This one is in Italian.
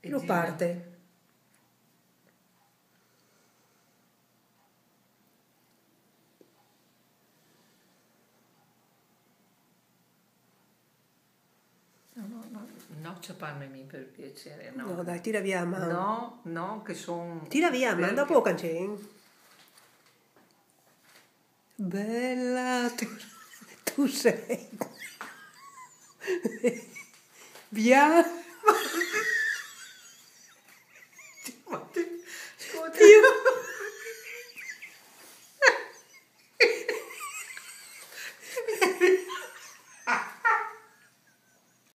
E lo gira. parte. No, no, no, no, ciapparmi per piacere, no. No, dai, tira via ma... No, no, che sono... Tira via, ma dopo che... cancelli. Bella, tu, tu sei. Via.